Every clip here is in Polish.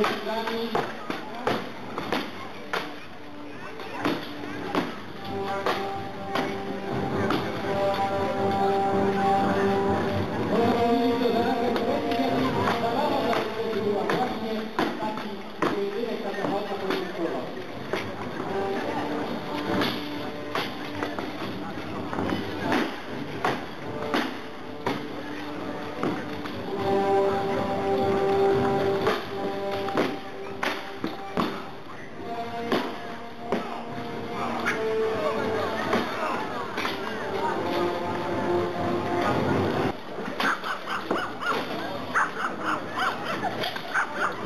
Thank you.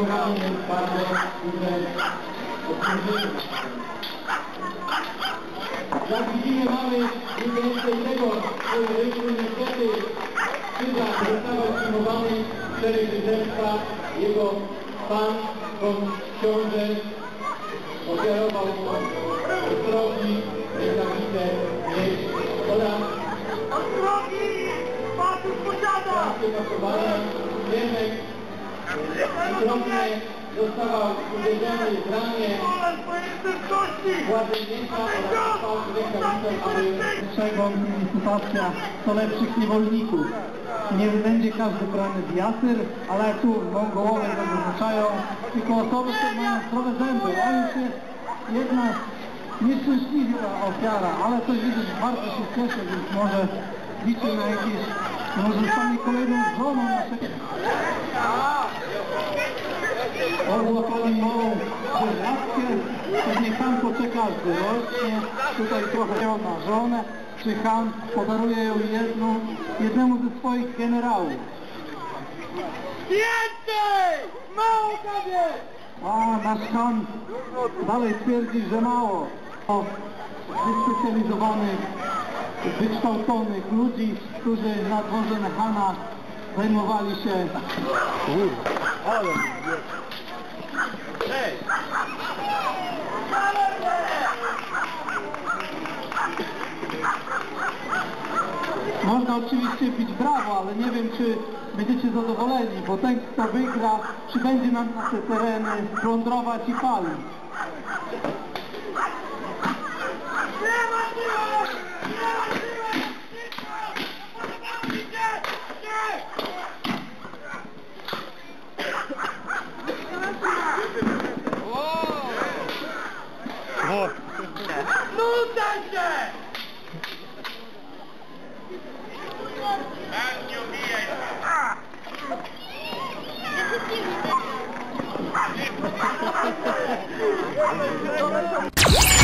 przyjmowanie bardzo obciążenie. Jak widzimy mamy innego rynku niestety Krzyża został przyjmowany cztery księstwa. Jego pan, książę ofiarował ostrogi, rękawice, miecz oraz Ostrogi! Patrz posiada! Takie drobnie zostawał uderzony w ramię mięsa oraz rękawicą, aby Czego sytuacja to lepszych niewolników. Nie będzie każdy brany w jasyr, ale jak tu Mongołowie zaznaczają, tylko osoby, które mają zdrowe zęby. A już jest jedna nieszczęśliwa ofiara, ale to widzę, że bardzo się cieszę, więc może liczę na jakieś, może zostanie kolejną żoną naszego. Odłapali małą żelazkę, pewnie Han poczeka aż wyrośnie, tutaj trochę ją na żonę, czy Han podaruje ją jedną, jednemu ze swoich generałów. Więcej! Mało kawie! A nasz Han dalej twierdzi, że mało. O wyspecjalizowanych, wykształconych ludzi, którzy na dworze Hana zajmowali się Można oczywiście bić brawo, ale nie wiem, czy będziecie zadowoleni, bo ten, kto wygra, przybędzie nam na te tereny plądrować i palić. おい飲んだんかい何を見合い。